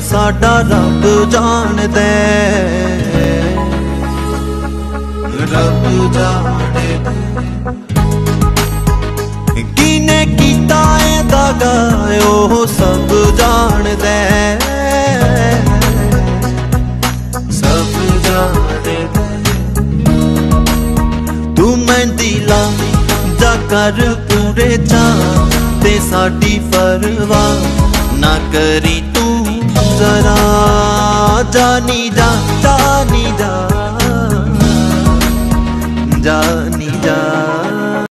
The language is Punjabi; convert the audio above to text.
ਸਾਡਾ ਰੱਬ ਜਾਣਦਾ ਰੱਬ ਜਾਣਦਾ ਕਿਨੇ ਕੀਤਾ ਏ ਦਾਗਾ ਉਹ ਸਭ ਜਾਣਦਾ ਸਭ ਜਾਣਦਾ ਤੂੰ ਮੈਂ ਲਾ ਜਾ ਕਰ ਪੂਰੇ ਚਾਂ ਤੇ ਸਾਡੀ ਪਰਵਾਹ ਨਾ ਕਰੀ da ni da da ni da da